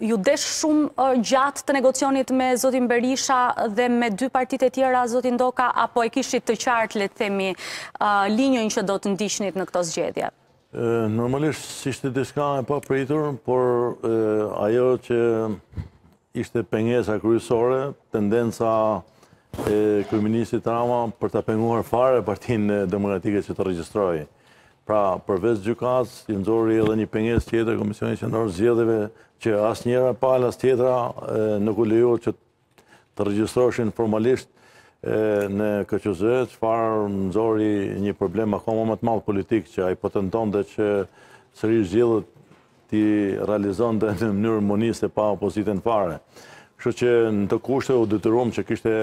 Ju u desh shumë gjatë të negocionit me zotin Berisha dhe me dy partitë e tjera, zoti Doka, apo e kishit të qartë, le të themi, linjën që do të ndiqnit në këto zgjedhje? Normalisht, s'ishte diçka e papritur, por ajo që ishte pengesa kryesore, tendenca e kryeministrit Rama për ta penguar fare Partinë Demokratike që të regjistrohej. Pra, përveç gjykatës, i nxori edhe një pengesë tjetër Komisioni Qendror i Zgjedhjeve, që asnjëra palë as tjetra nuk u lejua që të regjistroheshin formalisht në KQZ, çfarë nxori një problem akoma më të madh politik që ai po tentonte që sërish zgjedhjet t'i realizonte në mënyrë moniste pa opozitën fare. Kështu që në këto kushte u detyruam që kishte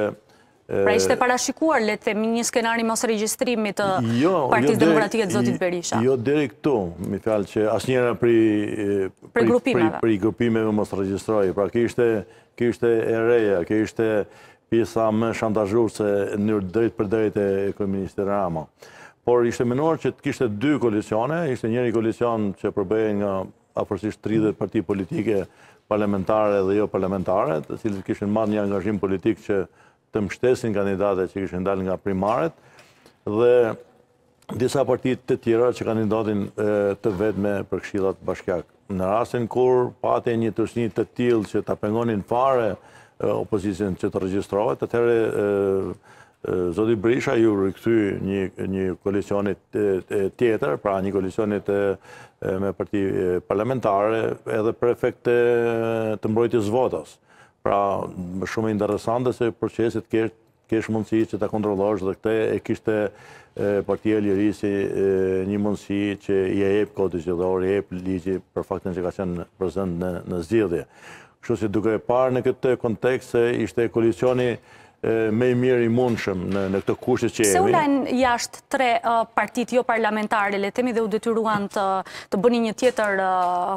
Pra ishte parashikuar, le të themi, një skenar i mosregjistrimit të jo, jo Partisë Demokratike të zotit Berisha. Jo deri këtu, me një fjalë që asnjëra prej, prej, grupimeve. Prej, prej grupimeve mos regjistrohej. Pra kjo ishte, kjo ishte e reja, kjo ishte pjesa më shantazhuese në mënyrë të drejtpërdrejtë e kryeministrit Rama. Por ishte menuar që të kishte dy koalicione, ishte njëri koalicion që përbëhej nga afërsisht tridhjetë parti politike parlamentare dhe joparlamentare, të cilat kishin marrë një angazhim politik që të mbështesin kandidatët që kishin dalë nga primaret dhe disa parti të tjera që kandidonin të vetme për këshillat bashkiakë. Në rastin kur pati një trysni të tillë që ta pengonin fare opozitën që të regjistrohet, atëherë Zoti Berisha iu rikthye një koalicioni tjetër, pra një koalicioni me parti parlamentare edhe për efekt të mbrojtjes së votës. Pra, më shumë interesante që procesin të kesh mundësi që ta kontrollosh dhe këtë e kishte Partia e Lirisë një mundësi që ia jep kodi zgjedhor, ia jep ligji për faktin që ka qenë prezent në zgjedhje. Kështu që duke e parë në këtë kontekst ishte koalicioni më i mirë i mundshëm në në këto kushte që jemi. Pse u lanë jashtë tre partitë joparlamentare, le të themi dhe u detyruan të të bënin një tjetër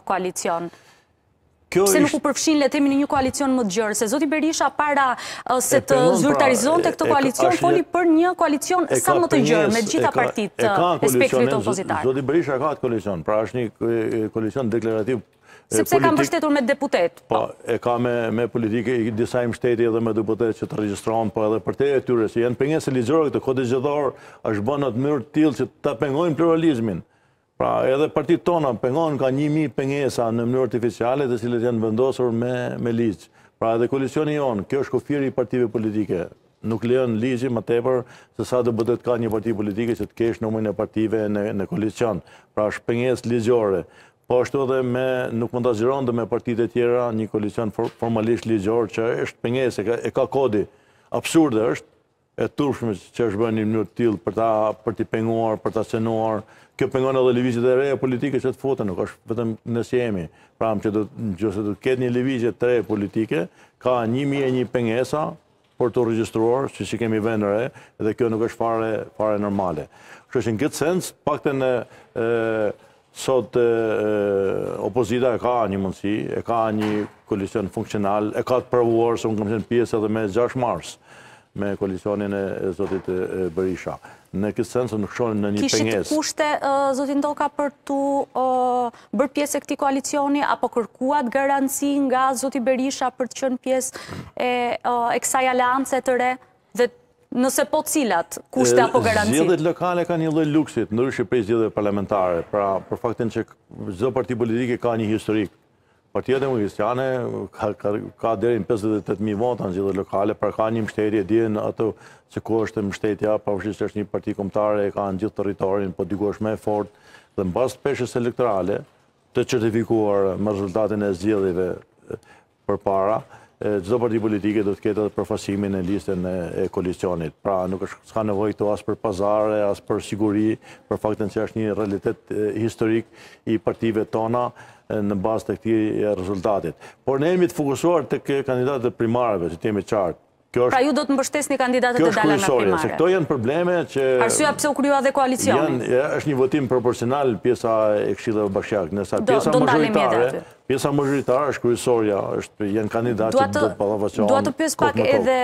koalicion? Pse nuk u përfshinë le të themi në një koalicion më të gjerë, se zoti Berisha para se të pra, zyrtarizonte këtë koalicion foli për një koalicion sa më të gjerë me të gjitha partitë e spektrit opozitar. Zoti Berisha e ka atë koalicion, pra është një koalicion deklarativ Sepse ka mbështetur me deputetë. Po, e ka me politike, disa i mbështeti edhe me deputetë që të regjistrohen, po edhe përtej tyre, që janë pengesat ligjore këto të kodit zgjedhor, është bërë në atë mënyrë të tillë që të pengojnë pluralizmin. Pra, edhe partitë tona pengohen ka një mijë pengesa në mënyrë artificiale të cilat janë vendosur me ligj. Pra, edhe koalicioni jonë, ky është kufiri i partive politike. Nuk lejon ligji më tepër se sa deputetë ka një parti politike që të kesh numërin e partive në koalicion. Pra, është pengesë ligjore. Po ashtu edhe me nuk mund ta zgjeronte me partitë e tjera një koalicion formalisht ligjor, që është pengesë, e ka kodi. Absurde është, e turpshme që është bërë në mënyrë të tillë për ta për t'i penguar, për ta cenuar. Kjo pengon edhe lëvizjet e reja politike që të futen, nuk është vetëm ne si jemi. Pra, që do nëse do të ketë një lëvizje të re politike, ka 1001 pengesa për t'u regjistruar, siç e kemi vënë re, dhe kjo nuk është fare normale. Kështu që në këtë sens, të paktën sot opozita e ka një mundësi, e ka një koalicion funksional, e ka të provuar se unë kam qenë pjesë edhe me 6 mars me koalicionin e zotit Berisha. Në këtë sens nuk shoh ndonjë pengesë. Kishit kushte zoti Ndoka për t'u bërë pjesë e këtij koalicioni, apo kërkuat garanci nga Zoti Berisha për të qenë pjesë e kësaj aleance të re, dhe nëse po cilat, kushte apo garanci? Zgjedhjet lokale kanë një lloj luksi, ndryshe prej zgjedhjeve parlamentare, pra për faktin që çdo parti politike ka një historik. Partia Demokristiane ka deri në 58.000 vota në zgjedhjet lokale, pra ka një mështetje, e dinë ata se ku është mështetja, pavarësisht se është një parti kombëtare, e ka në gjithë territorin, po diku është më e fortë, dhe në bazë të peshës elektorale të certifikuar me rezultatin e zgjedhjeve përpara, çdo parti politike do të ketë edhe përfaqësimin në listën e koalicionit. Pra nuk është s'ka nevojë këtu as për pazare, as për siguri, për faktin se është një realitet historik i partive tona në bazë të këtij rezultati. Por ne jemi të fokusuar te kandidatët e primareve, që të jemi të qartë. Pra ju do të mbështetni kandidatët e dalë nga primaret. Kjo është kryesorja, se këto janë probleme që... Arsyeja pse u krijua edhe koalicioni. është një votim proporcional pjesa e këshillave bashkiakë, ndërsa pjesa mazhoritare, pjesa mazhoritare është kryesorja, janë kandidatët që do të ballafaqohen...